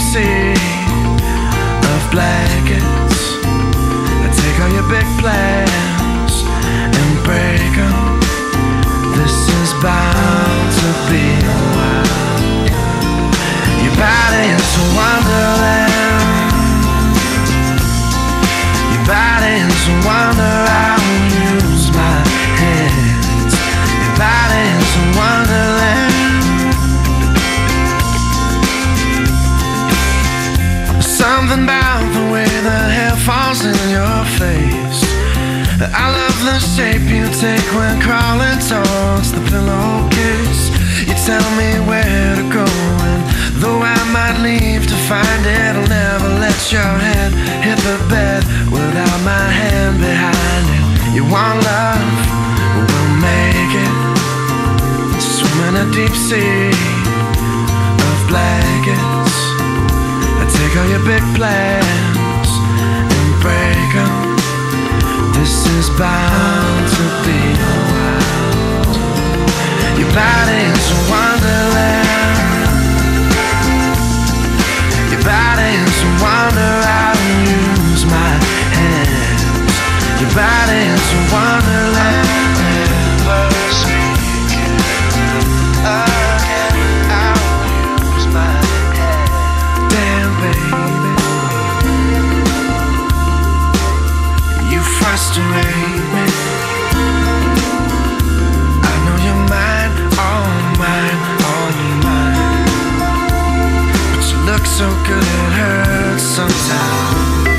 sea of blankets. Take all your big plans and break them. This is bound to be a while. Your body is a wonderland. Your body is a wonder. Your face. I love the shape you take when crawling towards the pillowcase. You tell me where to go, and though I might leave to find it, I'll never let your head hit the bed without my hand behind it. You want love? We'll make it. Swim in a deep sea of blankets. I take all your big plans so good it hurts sometimes.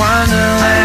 wonderland.